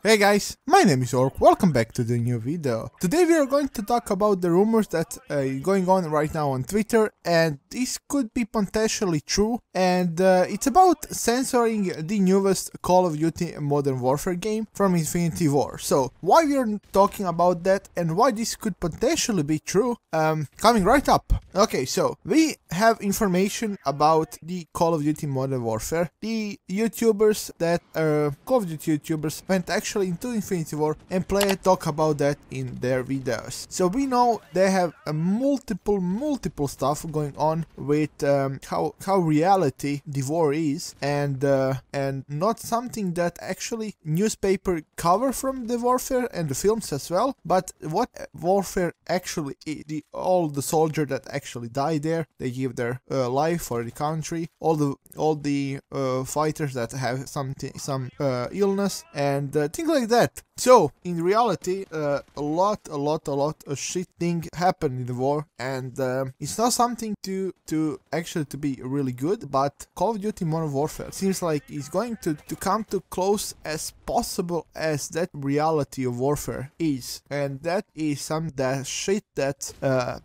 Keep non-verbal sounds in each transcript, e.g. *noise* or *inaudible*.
Hey guys, my name is Orc, welcome back to the new video. Today we are going to talk about the rumors that uh, going on right now on Twitter and this could be potentially true and uh, it's about censoring the newest Call of Duty Modern Warfare game from Infinity Ward. So why we are talking about that and why this could potentially be true, um, coming right up. Okay, so we have information about the Call of Duty Modern Warfare. The YouTubers that uh, Call of Duty YouTubers went actually into Infinity Ward and play talk about that in their videos. So we know they have a multiple multiple stuff going on with um, how how reality the war is and uh, and not something that actually newspaper cover from the warfare and the films as well, but what warfare actually is. The, all the soldier that actually die there, they give their uh, life for the country. All the all the uh, fighters that have something some uh, illness and uh, things like that. So, in reality, uh, a lot, a lot, a lot of shit thing happened in the war, and uh, it's not something to to actually to be really good. But Call of Duty Modern Warfare seems like it's going to to come to close as possible as that reality of warfare is, and that is some that shit that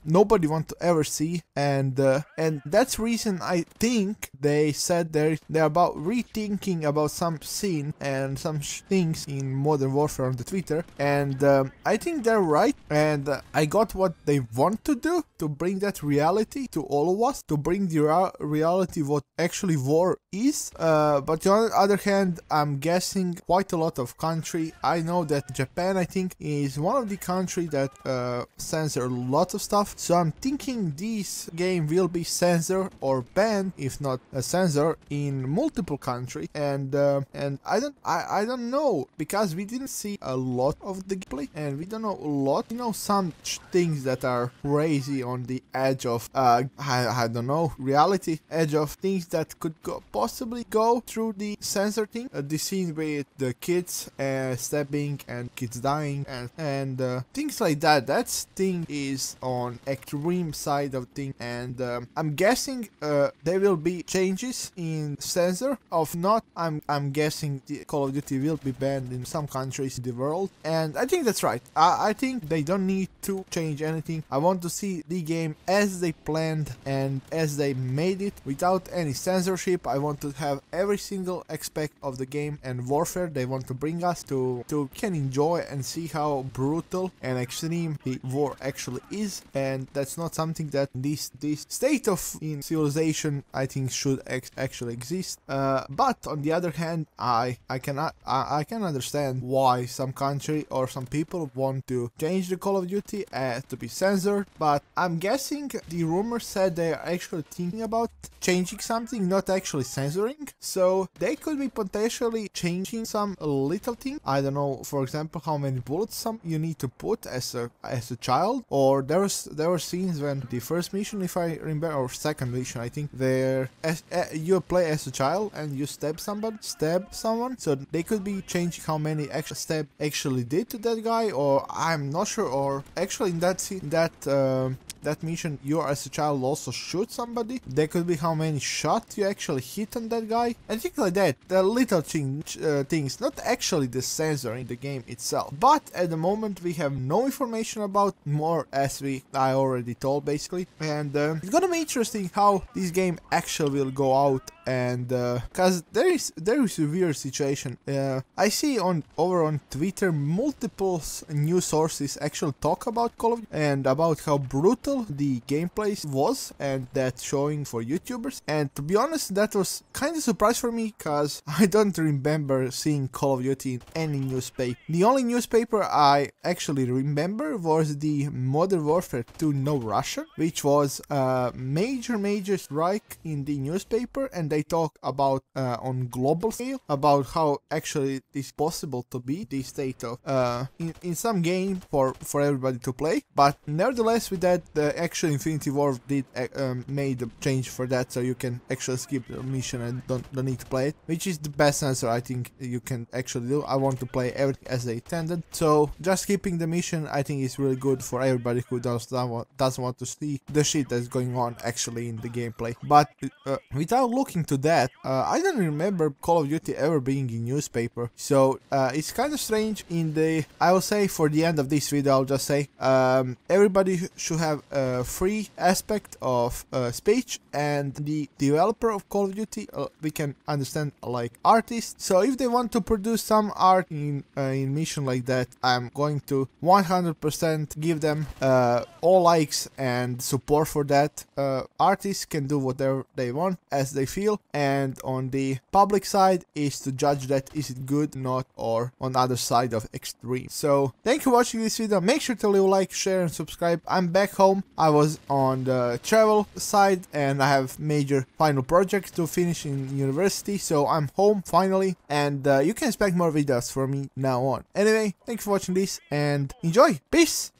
nobody want to ever see, and uh, and that's reason I think they said they're they're about rethinking about some scene and some things in Modern Warfare on the Twitter, and um, I think they're right. And uh, I got what they want to do to bring that reality to all of us, to bring the reality what actually war is. Uh, but on the other hand, I'm guessing quite a lot of country. I know that Japan, I think, is one of the country that uh, censor a lot of stuff. So I'm thinking this game will be censored or banned, if not a censor, in multiple country. And uh, and I don't I, I don't know because we didn't see a lot of the gameplay and we don't know a lot. You know, some things that are crazy on the edge of, uh, I, I don't know, reality edge of things that could go, possibly go through the censor thing. Uh, the scene with the kids uh, stabbing and kids dying and, and uh, things like that. That thing is on extreme side of thing and um, I'm guessing uh, there will be changes in censor. Of not, I'm, I'm guessing the Call of Duty will be banned in some countries in the world. And I think that's right. I, I think they don't need to change anything. I want to see the game as they planned and as they made it without any censorship. I want to have every single aspect of the game and warfare they want to bring us to, to can enjoy and see how brutal and extreme the war actually is. And that's not something that this, this state of in civilization I think should ex actually exist. Uh, but on the other hand, I, I cannot, I, I can understand why some country or some people want to change the Call of Duty uh, to be censored, but I'm guessing the rumor said they are actually thinking about changing something, not actually censoring. So they could be potentially changing some little thing. I don't know, for example, how many bullets some you need to put as a as a child, or there was there were scenes when the first mission, if I remember, or second mission, I think, there as uh, you play as a child and you stab somebody, stab someone. So they could be changing how many extra step actually did to that guy or I'm not sure or actually in that that um, that mission you as a child also shoot somebody. There could be how many shots you actually hit on that guy. And things like that. The little thing, uh, things, not actually the censor in the game itself. But at the moment we have no information about more as we I already told basically. And uh, it's gonna be interesting how this game actually will go out and because uh, there is there is a weird situation. Uh, i see on over on twitter multiple news sources actually talk about call of Duty and about how brutal the gameplay was and that showing for youtubers. And to be honest that was kind of surprise for me because *laughs* i don't remember seeing call of duty in any newspaper. The only newspaper i actually remember was the modern warfare 2 no russian which was a major major strike in the newspaper and they talk about uh, on global scale about how actually it is possible to be the state of uh, in, in some game for for everybody to play. But nevertheless with that the actual infinity ward did uh, um, made a change for that so you can actually skip the mission and don't, don't need to play it which is the best answer i think you can actually do. I want to play everything as they intended. So just skipping the mission i think is really good for everybody who does doesn't want to see the shit that's going on actually in the gameplay. But uh, without looking to that, uh, I don't remember Call of Duty ever being in newspaper, so uh, it's kind of strange in the I will say for the end of this video I'll just say um, everybody should have a free aspect of uh, speech and the developer of Call of Duty uh, we can understand like artists. So if they want to produce some art in uh, in mission like that I'm going to 100% give them all likes and support for that uh, artists can do whatever they want as they feel and on the public side is to judge that is it good not or on the other side of extreme. So thank you for watching this video. Make sure to leave a like share and subscribe. I'm back home. I was on the travel side and i have major final projects to finish in university so i'm home finally and uh, you can expect more videos from me now on. Anyway thank you for watching this and enjoy. Peace